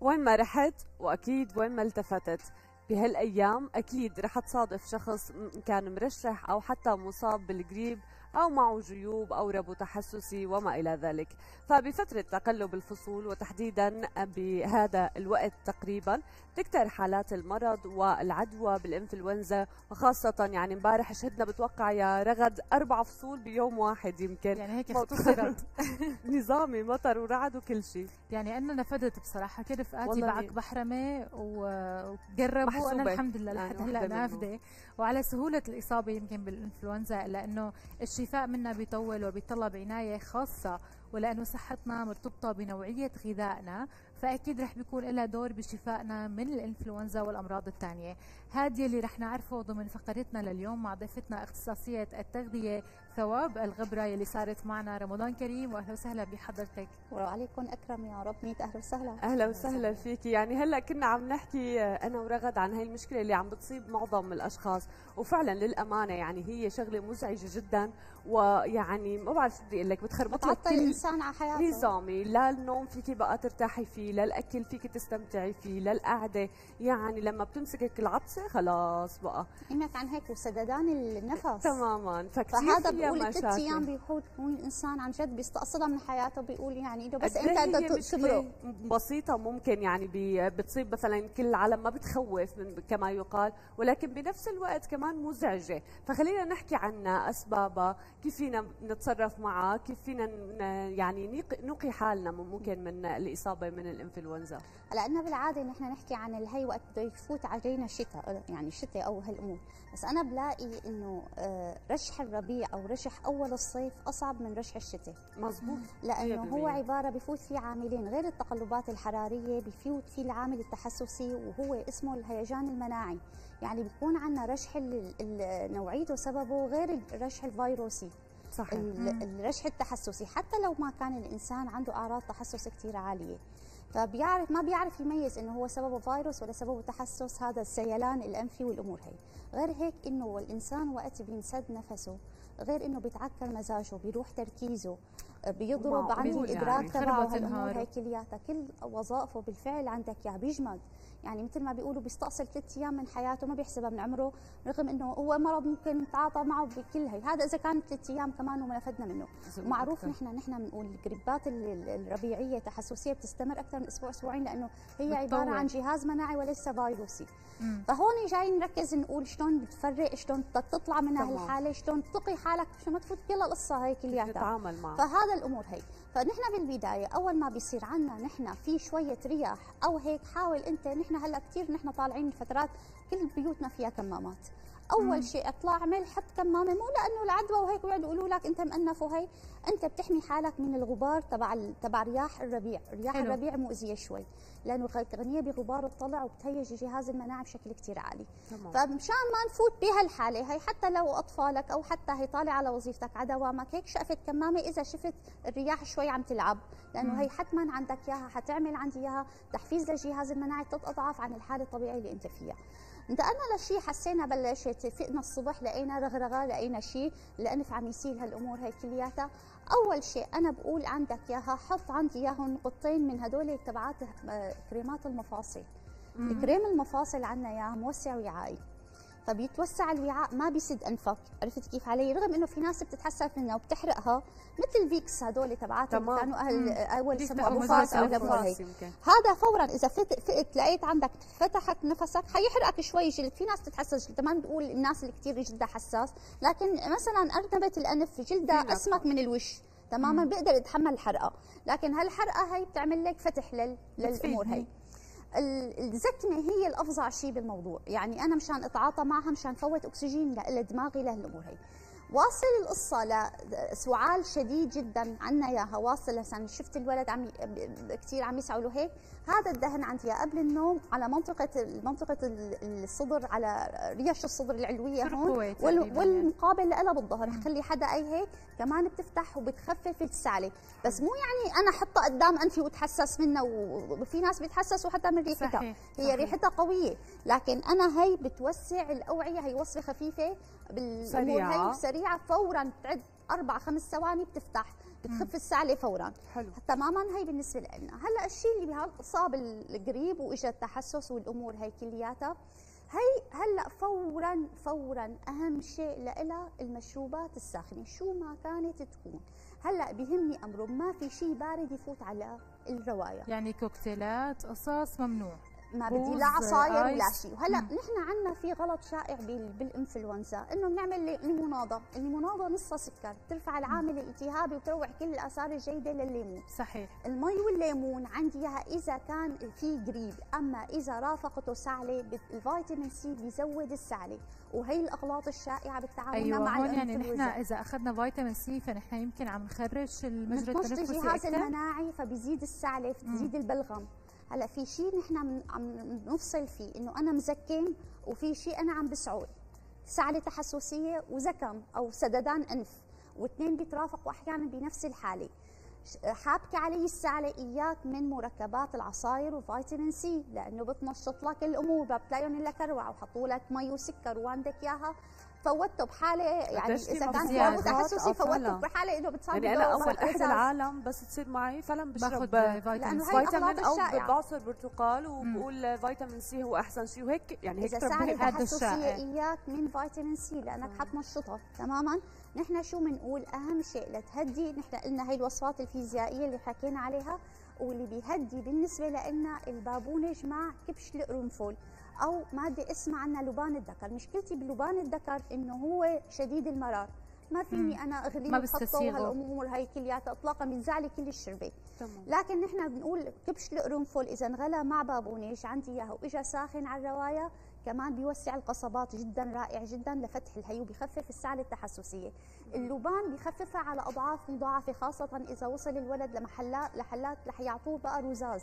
وين ما رحت وأكيد وين ما التفتت. بهالأيام أكيد رح تصادف شخص كان مرشح أو حتى مصاب بالقريب أو معه جيوب أو ربو تحسسي وما إلى ذلك. فبفترة تقلب الفصول وتحديدا بهذا الوقت تقريبا تكتر حالات المرض والعدوى بالإنفلونزا وخاصة يعني امبارح شهدنا بتوقع يا رغد أربع فصول بيوم واحد يمكن. يعني هيك اختصرت. نظامي مطر ورعد وكل شيء. يعني أنا نفدت بصراحة. كده فؤادي بعك بحرمة وقربوا وأنا الحمد لله لحد يعني هلا نافذة. وعلى سهولة الإصابة يمكن بالإنفلونزا لأنه الشفاء منها بيطول وبيطلب عناية خاصة ولأنه صحتنا مرتبطة بنوعية غذائنا فأكيد رح بيكون لها دور بشفائنا من الإنفلونزا والأمراض الثانية. هذه اللي رح نعرفه ضمن فقرتنا لليوم مع ضيفتنا اختصاصية التغذية ثواب الغبرة يلي صارت معنا رمضان كريم وأهلا وسهلا بحضرتك. وعليكم أكرم يا رب ميت أهلا وسهلا. أهلا وسهلا فيك يعني هلأ كنا عم نحكي أنا ورغد عن هاي المشكلة اللي عم بتصيب معظم الأشخاص وفعلا للأمانة يعني هي شغلة مزعجة جدا ويعني ما بعرف شو بدي أقول لك بتخربط لك كل الإنسان على حياته. نظامي لا النوم فيك بقى ترتاحي فيه لا الأكل فيك تستمتعي فيه لا القعدة. يعني لما بتمسكك العطسه خلاص بقى. إنك عن هيك وسددان النفس. تماما. فهذا بقول ثلاث أيام بيكون الإنسان عن جد بيستقصدها من حياته بيقول يعني إنه بس أنت بدك تبرق بسيطة ممكن يعني بتصيب مثلا كل العالم ما بتخوف من كما يقال ولكن بنفس الوقت كمان مزعجة. فخلينا نحكي عنها أسبابها. كيف فينا نتصرف معه؟ كيف فينا يعني نقي حالنا ممكن من الإصابة من الإنفلونزا؟ لأنه بالعادة نحن نحكي عن الهي وقت بده يفوت علينا الشتاء يعني الشتاء أو هالأمور. بس أنا بلاقي إنه آه، رشح الربيع أو رشح أول الصيف أصعب من رشح الشتاء. مزبوط لأنه هو عبارة بفوت فيه عاملين غير التقلبات الحرارية بفوت فيه العامل التحسسي وهو اسمه الهيجان المناعي. يعني بيكون عندنا رشح نوعيته سببه غير الرشح الفيروسي. صحيح. الرشح التحسسي. حتى لو ما كان الإنسان عنده أعراض تحسس كثير عالية. فبيعرف ما بيعرف يميز إنه هو سببه فيروس ولا سببه تحسس. هذا السيلان الأنفي والأمور هي. غير هيك إنه الإنسان وقت بينسد نفسه غير إنه بيتعكر مزاجه بيروح تركيزه بيضرب عن الإدراك يعني. تبعه هالامور هي كلياتها كل وظائفه بالفعل عندك اياها بيجمد. يعني مثل ما بيقولوا بيستأصل ثلاث أيام من حياته ما بيحسبها من عمره رغم إنه هو مرض ممكن نتعاطى معه بكل هي. هذا إذا كان ثلاث أيام كمان وما نفدنا منه. معروف نحن نحن بنقول الجريبات الربيعية تحسسية بتستمر أكثر من أسبوع أسبوعين لأنه هي عبارة عن جهاز مناعي وليس فيروسي. فهون جاي نركز نقول شلون بتفرق شلون بدك تطلع من هالحالة شلون تقي حالك شلون ما تفوت كل القصة هي كلياتها تتعامل معها فهذا الأمور هي فنحن بالبداية أول ما بيصير عندنا نحن في شوية رياح أو هيك حاول أنت نحن هلأ كثير نحن طالعين الفترات كل بيوتنا فيها كمامات. أول شيء أطلع اعمل حط كمامة مو لأنه العدوى وهيك بيقعدوا يقولوا لك أنت مأنف وهي أنت بتحمي حالك من الغبار تبع تبع رياح الربيع. رياح حلو. الربيع مؤذيه شوي لأنه غنية بغبار الطلع وبتهيج جهاز المناعة بشكل كثير عالي. تمام. فمشان ما نفوت بهالحالة هي حتى لو أطفالك أو حتى هي طالعة على وظيفتك على دوامك هيك شقفت كمامة إذا شفت الرياح شوي عم تلعب لأنه هي حتما عندك إياها حتعمل عندي إياها تحفيز للجهاز المناعي ثلاث أضعاف عن الحالة الطبيعية اللي أنت فيها. انتقلنا لشيء حسينا بلشت فقنا الصبح لقينا رغرغة لقينا شيء الانف عم يسيل هالأمور هي كلياتها. أول شيء أنا بقول عندك إياها حط عندي إياهم نقطتين من هدول تبعات آه، كريمات المفاصل. كريم المفاصل عندنا إياها موسع وعائي فبيتوسع الوعاء ما بيسد أنفك. عرفت كيف علي؟ رغم إنه في ناس بتتحسف منها وبتحرقها مثل الفيكس هدول تبعات كانوا أهل أول سموا ابو فاس أو هذا فورا إذا فت فقت لقيت عندك فتحت نفسك حيحرقك شوي جلد. في ناس تتحسس جلد ما بقول الناس اللي كثير جلدها حساس لكن مثلا ارنبه الأنف جلدها أسمك من الوش. تماما؟ بيقدر يتحمل الحرقة. لكن هالحرقة هي بتعمل لك فتح لل... للأمور هي. الزكمه هي الأفظع شيء بالموضوع. يعني أنا مشان أتعاطى معها مشان فوت أكسجين لدماغي لهالأمور هي. واصل القصة لسعال شديد جدا عنا اياها واصل هسه شفت الولد عم كثير عم يسعوا له هيك. هذا الدهن عندي قبل النوم على منطقة منطقة الصدر على ريش الصدر العلوية هون والمقابل لها بالظهر خلي حدا أي هيك كمان بتفتح وبتخفف السعله بس مو يعني أنا أحطها قدام انفي وتحسس منها وفي ناس بيتحسسوا حتى من ريحتها. صحيح. هي صحيح. ريحتها قوية. لكن أنا هي بتوسع الأوعية هي وصفة خفيفة بالأمور. هي سريعه فورا تعد أربع خمس ثواني بتفتح بتخف السعله فورا. حلو. تماما هي بالنسبة لنا هلأ الشيء اللي بهالاصابه القريب واجى التحسس والأمور هي كلياتها هي هلأ فورا فورا أهم شيء لها المشروبات الساخنة. شو ما كانت تكون. هلأ بهمني أمره ما في شيء بارد يفوت على الرواية. يعني كوكتيلات قصص ممنوع. ما بدي لا عصاير ولا شيء. وهلا نحن عندنا في غلط شائع بالإنفلونزا إنه بنعمل ليموناده الليموناده نصها سكر بترفع العامل الالتهابي وتروح كل الآثار الجيدة للليمون صحيح. المي والليمون عندي إياها إذا كان في قريب أما إذا رافقته سعله الفيتامين C بيزود السعله وهي الأغلاط الشائعة بالتعامل أيوة مع هون يعني نحن إذا أخذنا فيتامين C فنحن يمكن عم نخرج المجرى التنفسي الجهاز المناعي فبيزيد السعله بتزيد البلغم. هلا في شيء نحن عم نفصل فيه إنه أنا مزكم وفي شيء أنا عم بسعود سعله تحسسية وزكم أو سددان أنف. واثنين بيترافقوا وأحيانا بنفس الحالة. حابكي علي السعلة إياك من مركبات العصاير وفيتامين سي لأنه بتنشط لك الأمور بتلاقيهم إلا كروع وحطوا لك مي وسكر وعندك إياها. فوتته بحالة يعني إذا كان هو تحسسي فوتته بحالة إنه بتصاب يعني أنا أول احد العالم بس تصير معي فعلا بشرب فيتامين. أو بعصر برتقال وبقول فيتامين C هو أحسن شيء. وهيك يعني هيك إذا سعلة تحسسيه إياك من فيتامين C لأنك حتنشطها تماما؟ نحن شو بنقول أهم شيء لتهدي نحن قلنا هي الوصفات الفيزيائية اللي حكينا عليها واللي بيهدي بالنسبة لنا البابونج مع كبش القرنفل أو ماده اسمها عنا لبان الذكر. مشكلتي بلبان الذكر إنه هو شديد المرار. ما فيني أنا اغليه وحطه وهالامور هي كلياتها اطلاقا بينزعلي كل الشربة. تمام. لكن نحن بنقول كبش القرنفل إذا انغلى مع بابونج عندي اياه وإجا ساخن على الرواية كمان بيوسع القصبات جدا رائع جدا لفتح الهي وبيخفف السعله التحسسية. اللبان بيخففها على أضعاف مضاعفة خاصة إذا وصل الولد لمحلات لحلات رح يعطوه بقى رزاز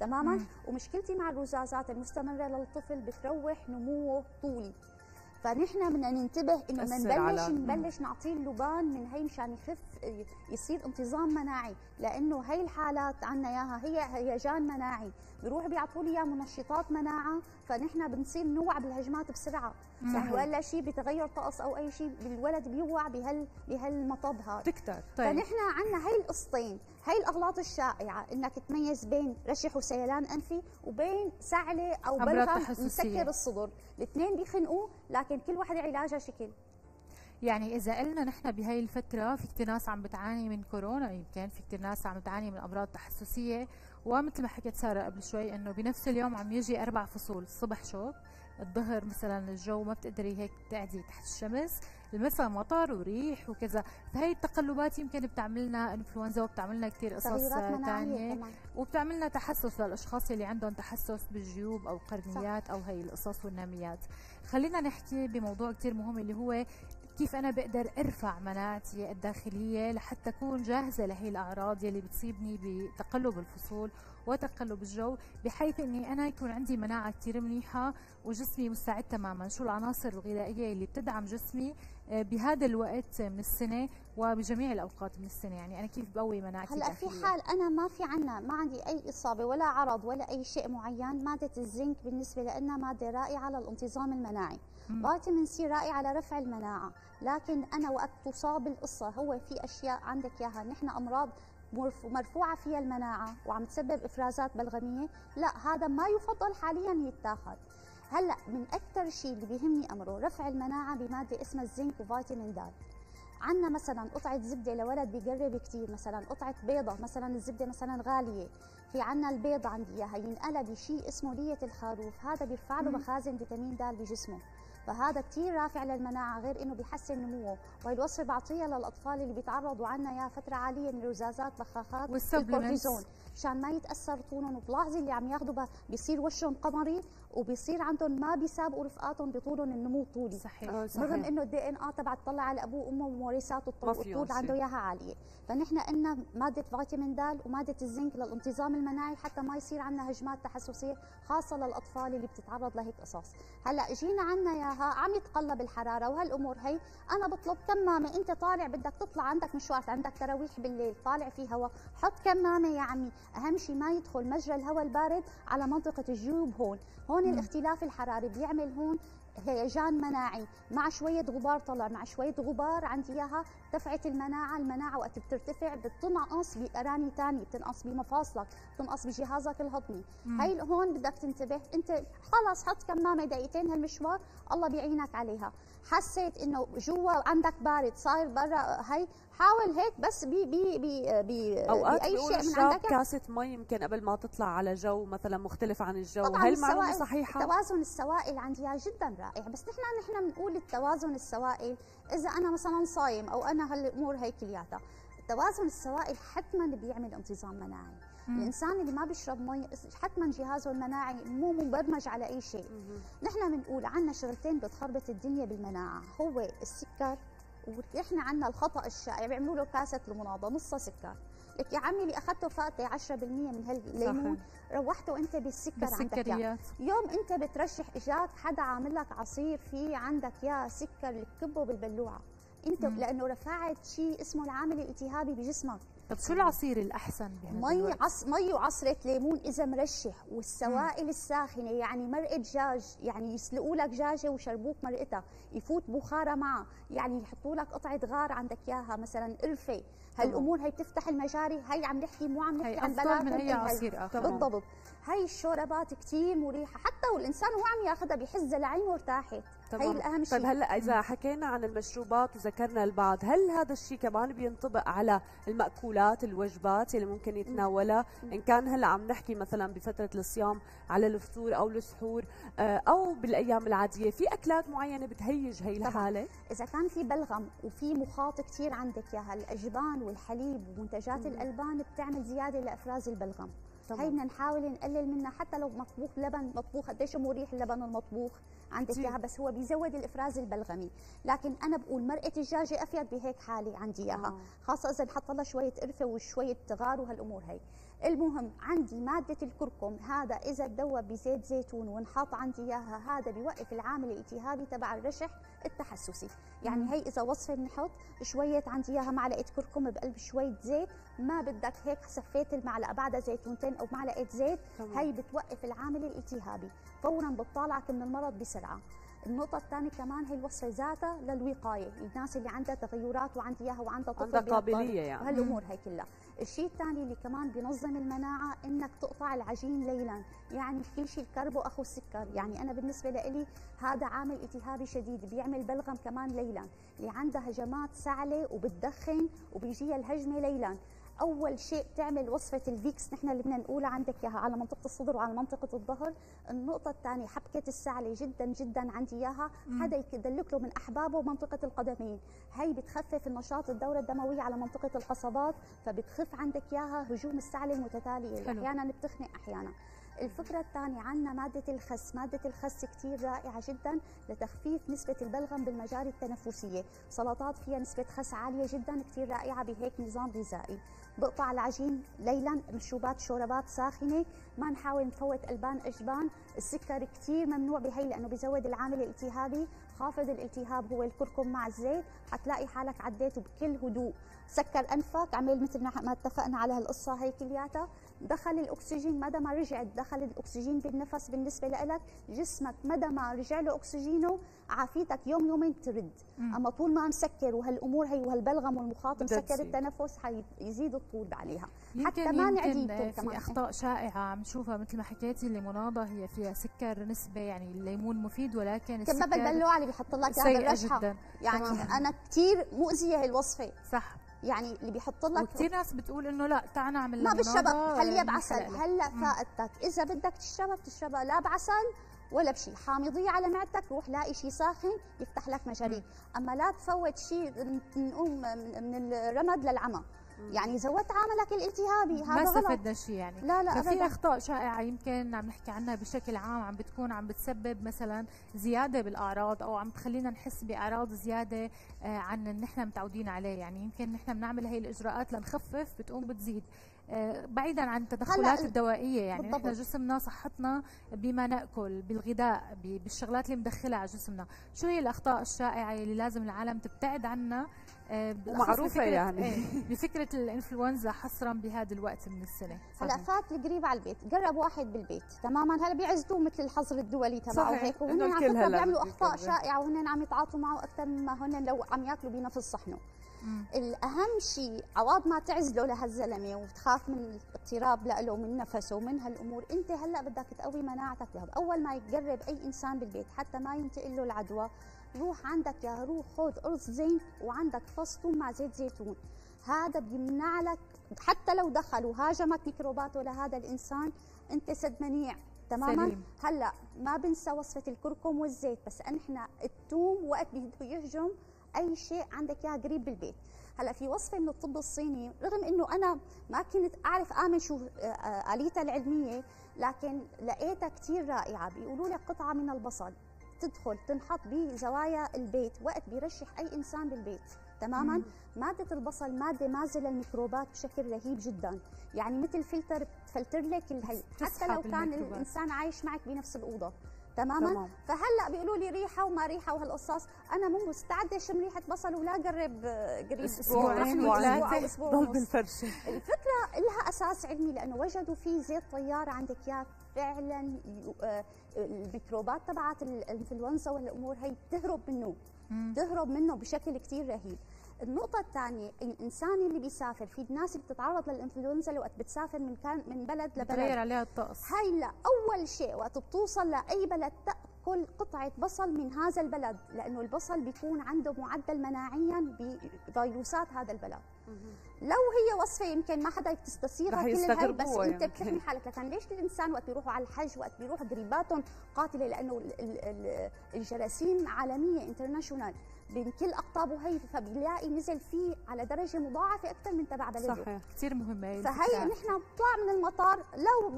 تماما؟ ومشكلتي مع الرزازات المستمرة للطفل بتروح نموه طولي فنحن بدنا ننتبه إنه ما نبلش نبلش نعطيه اللبان من هي مشان يخف يصير انتظام مناعي لأنه هي الحالات عنا إياها هي هيجان مناعي. بيروح بيعطوا لي منشطات مناعة فنحن بنصير نوع بالهجمات بسرعة. يعني ولا شيء بتغير طقس أو أي شيء الولد بيوع بهال بهالمطب هذا. تكتر طيب. فنحن عندنا هي القصتين هي الأغلاط الشائعة إنك تميز بين رشح وسيلان أنفي وبين سعلة أو بلغم مسكر الصدر. الاثنين بيخنقوا لكن كل وحده علاجها شكل. يعني إذا قلنا نحن بهي الفترة في كثير ناس عم بتعاني من كورونا يمكن في كثير ناس عم بتعاني من أمراض تحسسية ومثل ما حكيت سارة قبل شوي إنه بنفس اليوم عم يجي أربع فصول الصبح شوب الظهر مثلا الجو ما بتقدري هيك تقعدي تحت الشمس المساء مطر وريح وكذا. فهي التقلبات يمكن بتعملنا إنفلونزا وبتعملنا كثير قصص ثانية وبتعملنا تحسس للأشخاص اللي عندهم تحسس بالجيوب أو قرنيات أو هي القصص والناميات. خلينا نحكي بموضوع كثير مهم اللي هو كيف أنا بقدر أرفع مناعتي الداخلية لحتى اكون جاهزة لهي الأعراض يلي بتصيبني بتقلب الفصول وتقلب الجو بحيث إني أنا يكون عندي مناعة كثير منيحة وجسمي مستعد تماما. شو العناصر الغذائية اللي بتدعم جسمي آه، بهذا الوقت من السنة وبجميع الأوقات من السنة. يعني أنا كيف بقوي مناعتي هلأ في حال أنا ما في عنا ما عندي أي إصابة ولا عرض ولا أي شيء معين مادة الزنك بالنسبة لنا مادة رائعة للانتظام المناعي. فيتامين سي رائع على رفع المناعة. لكن أنا وقت تصاب القصة هو في أشياء عندك إياها. نحن أمراض مرفوعة فيها المناعة وعم تسبب إفرازات بلغمية. لا هذا ما يفضل حاليا يتاخذ هلأ من أكثر شيء اللي بيهمني أمره رفع المناعة بمادة اسمها الزنك وفيتامين د. عندنا مثلا قطعة زبدة لولد بيقرب كثير مثلا قطعة بيضة مثلا الزبدة مثلا غالية. في عندنا البيض عندي إياها ينقلى بشيء اسمه لية الخروف. هذا بيرفع له مخازن فيتامين د بجسمه. فهذا كثير رافع للمناعة غير إنه بيحسن نموه. وهي الوصفه بعطيها للأطفال اللي بيتعرضوا عنا يا فترة عالية من الرذاذات بخاخات والكورتيزون مشان ما يتأثر طولهم وبلاحظي اللي عم ياخذوا بيصير وشهم قمري وبيصير عندهم ما بيسابقوا رفقاتهم بطولهم النمو طولي صحيح, آه، صحيح. رغم إنه ال DNA تبع تطلع على أبوه وأمه ومورثات الطول عنده إياها عالية. فنحن قلنا ماده فيتامين د وماده الزنك للانتظام المناعي حتى ما يصير عندنا هجمات تحسسية خاصة للأطفال اللي بتتعرض لهيك قصص. هلأ جينا عنا اياها عم يتقلب الحرارة وهالأمور هي. أنا بطلب كمامة أنت طالع بدك تطلع عندك مشوار عندك تراويح بالليل طالع في هواء حط كمامة يا عمي. أهم شيء ما يدخل مجرى الهواء البارد على منطقة الجيوب هون. هون الاختلاف الحراري بيعمل هون هيجان مناعي مع شوية غبار طلع مع شوية غبار عندي إياها ارتفعت المناعة المناعة وقت بترتفع بتنقص بأراني ثانية بتنقص بمفاصلك بتنقص بجهازك الهضمي. هي هون بدك تنتبه. انت خلص حط كمامه دقيقتين هالمشوار الله بيعينك عليها. حسيت إنه جوا عندك بارد صاير برا هي حاول هيك بس بي بي بي بي أوقات بأي شيء من عندك. كاسة مي يمكن قبل ما تطلع على جو مثلا مختلف عن الجو. هل المعلومه صحيحة؟ توازن السوائل عندي جدا رائع بس نحن نحن بنقول التوازن السوائل إذا أنا مثلا صايم أو أنا هالأمور هي كلياتها توازن السوائل حتما بيعمل انتظام مناعي. مم. الإنسان اللي ما بيشرب مي حتما جهازه المناعي مو مبرمج على أي شيء. نحن بنقول عندنا شغلتين بتخربط الدنيا بالمناعة هو السكر وإحنا عندنا الخطأ الشائع بيعملوا له كاسة لمناضه نصها سكر. لك يا عمي اللي اخذته فاتي 10% من هالليمون روحته انت بالسكر عندك يعني. يوم أنت بترشح اجاك حدا عامل لك عصير فيه عندك يا سكر تكبه بالبلوعه أنت مم. لأنه رفعت شيء اسمه العامل الالتهابي بجسمك. طب شو العصير الأحسن مي عص مي وعصرة ليمون إذا مرشح والسوائل الساخنة يعني مرقة دجاج يعني يسلقوا لك دجاجة وشربوك مرقتها يفوت بخارها معها يعني يحطوا لك قطعة غار عندك إياها مثلا قرفه هالأمور هي بتفتح المجاري هي عم نحكي مو عم نحكي عن بلاط من اي عصير آخر. بالضبط. هي الشوربات كثير مريحة حتى والإنسان هو عم ياخذها بحس لعينه ارتاحت هي الاهم شيء طيب هلأ إذا حكينا عن المشروبات وذكرنا البعض هل هذا الشيء كمان بينطبق على المأكولات الوجبات اللي ممكن يتناولها؟ إن كان هلأ عم نحكي مثلا بفترة الصيام على الفطور أو السحور آه، أو بالأيام العادية في أكلات معينة بتهيج هي الحاله إذا كان في بلغم وفي مخاط كثير عندك يا الاجبان والحليب ومنتجات الألبان بتعمل زيادة لأفراز البلغم. هي بدنا نحاول نقلل منها حتى لو مطبوخ لبن مطبوخ قديش مريح اللبن المطبوخ. عندك إياها بس هو بيزود الإفراز البلغمي. لكن أنا بقول مرقه الدجاجة أفيد بهيك حالة عندي إياها. آه. خاصة إذا نحط لها شوية قرفة وشوية غار وهالأمور هي. المهم عندي مادة الكركم. هذا إذا تذوب بزيت زيتون ونحط عندي إياها هذا بيوقف العامل الالتهابي تبع الرشح التحسسي. يعني هي إذا وصفة بنحط شوية عندي إياها معلقة كركم بقلب شوية زيت. ما بدك هيك سفيت المعلقة بعدها زيتونتين أو معلقة زيت. هي بتوقف العامل الالتهابي. فورا بتطالعك من المرض بسرعة. النقطة الثانية كمان هي الوصفة ذاتها للوقاية، الناس اللي عندها تغيرات وعندها إياها وعندها طفل عندها قابلية يعني. وهالأمور هي كلها، الشيء الثاني اللي كمان بينظم المناعة إنك تقطع العجين ليلا، يعني كل شيء الكربو أخو السكر، يعني أنا بالنسبة لي هذا عامل التهابي شديد بيعمل بلغم كمان ليلا، اللي عندها هجمات سعلة وبتدخن وبيجيها الهجمة ليلا، أول شيء تعمل وصفة الفيكس. نحن اللي بدنا نقولها عندك إياها على منطقة الصدر وعلى منطقة الظهر. النقطة الثانية حبكة السعله جدا جدا عندي إياها. حدا يدلك له من أحبابه منطقة القدمين. هي بتخفف النشاط الدورة الدموية على منطقة القصبات فبتخف عندك إياها هجوم السعله المتتالية. أحيانا بتخنق أحيانا. الفكرة الثانية عندنا مادة الخس. مادة الخس كثير رائعة جدا لتخفيف نسبة البلغم بالمجاري التنفسية. سلطات فيها نسبة خس عالية جدا كثير رائعة بهيك نظام غذائي. بقطع العجين ليلا مشروبات شوربات ساخنة. ما نحاول نفوت ألبان أجبان. السكر كثير ممنوع بهي لأنه بيزود العامل الالتهابي. خافض الالتهاب هو الكركم مع الزيت. حتلاقي حالك عديته بكل هدوء. سكر أنفك عمل مثل ما اتفقنا على هالقصة هي كلياتها. دخل الأكسجين مدى ما رجعت دخل الأكسجين بالنفس بالنسبة لك جسمك مدى ما رجع له أكسجينه عافيتك يوم يومين ترد. مم. أما طول ما مسكر وهالأمور هي وهالبلغم والمخاط مسكر التنفس حيزيد الطول عليها حتى ما نعدي في أخطاء شائعة عم نشوفها مثل ما حكيتي الليموناده هي فيها سكر نسبة يعني الليمون مفيد ولكن السكر كباب البلوعه اللي بيحط لك اياها جدا. يعني أنا كثير مؤذية هي الوصفة. صح. يعني اللي بيحط لك وكثير ناس بتقول إنه لا تعال نعمل ما بالشبك خليها بعسل هلا فائدتك. إذا بدك تشربها بتشربها لا بعسل ولا بشيء حامضيه على معدتك روح لاقي شيء ساخن يفتح لك مجاريك أما لا تفوت شيء نقوم من الرمد للعمى. يعني زودت عاملك الالتهابي. هذا ما استفدنا شيء يعني. لا لا ففي أخطاء شائعة يمكن عم نحكي عنها بشكل عام عم بتكون عم بتسبب مثلا زيادة بالأعراض أو عم تخلينا نحس بأعراض زيادة آه، عن اللي نحن متعودين عليه. يعني يمكن نحن بنعمل هي الإجراءات لنخفف بتقوم بتزيد. بعيدا عن التدخلات الدوائية يعني نحن جسمنا صحتنا بما نأكل بالغذاء بالشغلات اللي مدخلها على جسمنا. شو هي الأخطاء الشائعة اللي لازم العالم تبتعد عنها؟ آه، معروفة يعني. إيه بفكرة الإنفلونزا حصرا بهذا الوقت من السنة. هلا فات القريب على البيت. قرب واحد بالبيت. تماما. هلا بيعزتوه مثل الحظر الدولي تبعه هيك وهن على فكرة بيعملوا أخطاء شائعة وهن عم يتعاطوا معه أكثر مما هن لو عم ياكلوا بنفس صحنه الأهم شيء عوض ما تعزله لهالزلمه وتخاف من الاقتراب له من نفسه ومن هالأمور. أنت هلأ بدك تقوي مناعتك له أول ما يقرب أي إنسان بالبيت حتى ما ينتقل له العدوى روح عندك يا روح خذ قرص زنك وعندك فص ثوم مع زيت زيتون. هذا بيمنع لك حتى لو دخل وهاجمك ميكروبات ولا هذا الإنسان أنت سد منيع. تماما؟ سليم. هلأ ما بنسى وصفة الكركم والزيت بس نحن الثوم وقت بده يهجم أي شيء عندك إياه قريب بالبيت. هلأ في وصفه من الطب الصيني رغم إنه أنا ما كنت أعرف آمن شو آه، اليتها العلمية لكن لقيتها كثير رائعة. بيقولوا لك قطعة من البصل تدخل تنحط بزوايا البيت وقت بيرشح أي إنسان بالبيت. تماما. مادة البصل مادة مازلة الميكروبات بشكل رهيب جدا. يعني مثل فلتر تفلتر لك الهي. حتى لو كان الإنسان عايش معك بنفس الأوضة. تماما؟ تمام. فهلأ بيقولوا لي ريحة وما ريحة وهالقصص أنا مو مستعدة أشم ريحة بصل ولا قرب قريب. أسبوعين وثلاثه ضل بالفرشه الفكرة لها أساس علمي لأنه وجدوا في زيت طيار عندك. اياه فعلا آه، الميكروبات تبعت الإنفلونزا والأمور هي بتهرب منه. تهرب منه بشكل كثير رهيب. النقطة الثانية الإنسان اللي بيسافر في ناس بتتعرض للإنفلونزا وقت بتسافر من كان من بلد لبلد. بتغير عليها الطقس. هاي لا أول شيء وقت بتوصل لأي بلد تأكل قطعة بصل من هذا البلد لأنه البصل بيكون عنده معدل مناعيا بفيروسات هذا البلد. لو هي وصفة يمكن ما حدا يستصيغها كل الهي بس أنت بتحمي حالك لكن ليش الإنسان وقت بيروحوا على الحج وقت بيروحوا قريباتهم قاتلة؟ لأنه الجراثيم عالمية انترناشونال بين كل اقطابه هي فبيلاقي نزل فيه على درجة مضاعفة أكثر من تبع بلده. صحيح. كثير مهمه فهي نحن بنطلع من المطار لو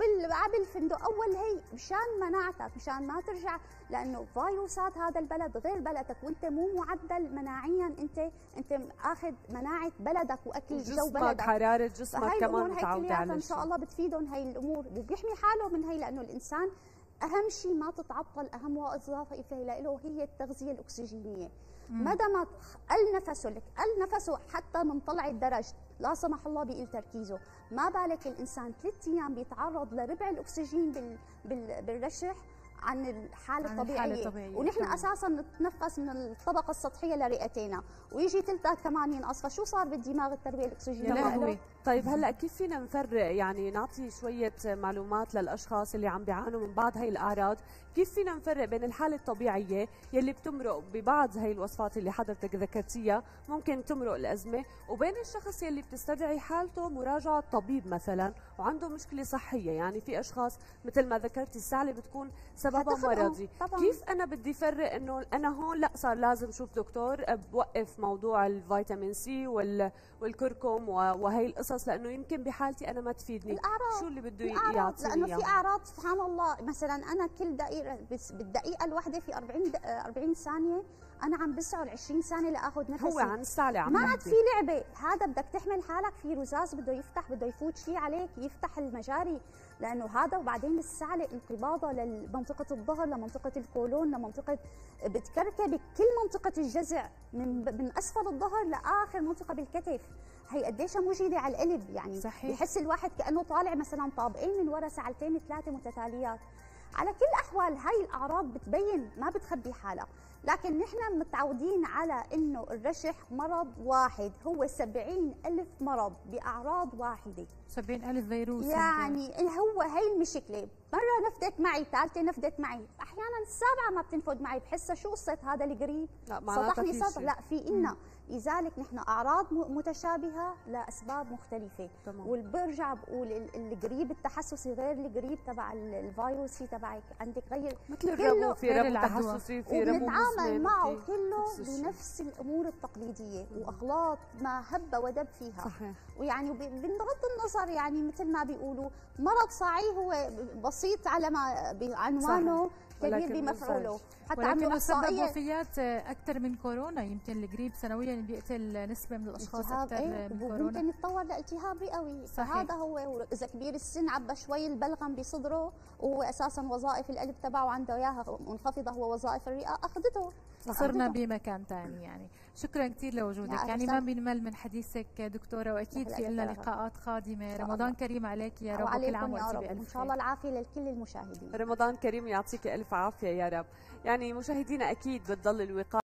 بالفندق أول هي مشان مناعتك مشان ما ترجع لأنه فيروسات هذا البلد غير بلدك وأنت مو معدل مناعيا انت أنت آخذ مناعة بلدك وأكل جو بلدك. حرارة جسمك كمان متعود على إن شاء الله بتفيدهم هي الأمور. وبيحمي حاله من هي لأنه الإنسان أهم شيء ما تتعطل أهم واضافه له هي التغذية الأكسجينية. مدى ما قل نفسه لك. قل نفسه حتى من طلع الدرج لا سمح الله بيقل تركيزه. ما بالك الإنسان ثلاث أيام بيتعرض لربع الأكسجين بال بال بالرشح؟ عن الحالة الطبيعية. ونحن طبعا. أساسا نتنفس من الطبقة السطحية لرئتينا. ويجي ثلثها كمان ينقص فشو صار بالدماغ التربية الأكسجينية؟ طيب هلأ كيف فينا نفرق؟ يعني نعطي شوية معلومات للأشخاص اللي عم بيعانوا من بعض هاي الأعراض. كيف فينا نفرق بين الحالة الطبيعية يلي بتمرق ببعض هاي الوصفات اللي حضرتك ذكرتيها؟ ممكن تمرق الأزمة. وبين الشخص يلي بتستدعي حالته مراجعة طبيب مثلا وعنده مشكلة صحية. يعني في أشخاص مثل ما ذكرتي السعلة بتكون سببها مرضي. طبعا. كيف أنا بدي فرق إنه أنا هون؟ لأ صار لازم شوف دكتور بوقف موضوع الفيتامين سي والكركم وهي القصص لأنه يمكن بحالتي أنا ما تفيدني. الأعراض شو اللي بده يعطيني لأنه في أعراض سبحان الله مثلا أنا كل دقيقة بالدقيقة الواحدة في 40 40 ثانية أنا عم بسعر 20 سنه لآخذ نفسي. هو عن السالة عم ما عاد في لعبة. هذا بدك تحمل حالك في رزاز بده يفتح بده يفوت شيء عليك يفتح المجاري. لأنه هذا وبعدين السعله انقباضها لمنطقة الظهر لمنطقة الكولون لمنطقة بتكركب كل منطقة الجزع من من أسفل الظهر لآخر منطقة بالكتف. هي قديش مجهدة على القلب يعني صحيح. بحس الواحد كأنه طالع مثلا طابقين من ورا ساعتين ثلاثة متتاليات. على كل الأحوال هاي الأعراض بتبين ما بتخبي حالها لكن نحن متعودين على إنه الرشح مرض واحد هو سبعين ألف مرض بأعراض واحدة. سبعين ألف فيروس يعني هو هي المشكلة. مرة نفدت معي ثالثة نفدت معي. أحيانا السابعة ما بتنفد معي بحسها شو قصة هذا القريب لا صدحني صدح لا في إلنا لذلك نحن أعراض متشابهة لأسباب مختلفة. تمام. وبرجع بقول القريب التحسسي غير القريب تبع الفيروسي تبعك. عندك غير مثل الربو في ربو تحسسي في ربو وبنتعامل معه كله بنفس الأمور التقليدية واخلاط ما هب ودب فيها صحيح. ويعني بغض النظر يعني مثل ما بيقولوا مرض صحيح هو بسيط على ما بعنوانه صحيح. كبير بمفعوله حتى ولكن سبب وفيات أكثر من كورونا يمكن القريب سنويا بيقتل نسبة من الأشخاص أكثر إيه من كورونا. ممكن يتطور لالتهاب رئوي. فهذا هو إذا كبير السن عبى شوي البلغم بصدره وهو أساسا وظائف القلب تبعه عنده إياها منخفضة هو وظائف الرئة أخذته صرنا بمكان ثاني يعني. شكرا كثير لوجودك. يعني ما بنمل من حديثك دكتورة وأكيد في لنا لقاءات قادمة. رمضان كريم عليك يا رب وكل عام وأنت بألف إن شاء الله العافية لكل المشاهدين. رمضان كريم يعطيك ألف عافية يا رب. يعني مشاهدينا أكيد بتضل الوقاية.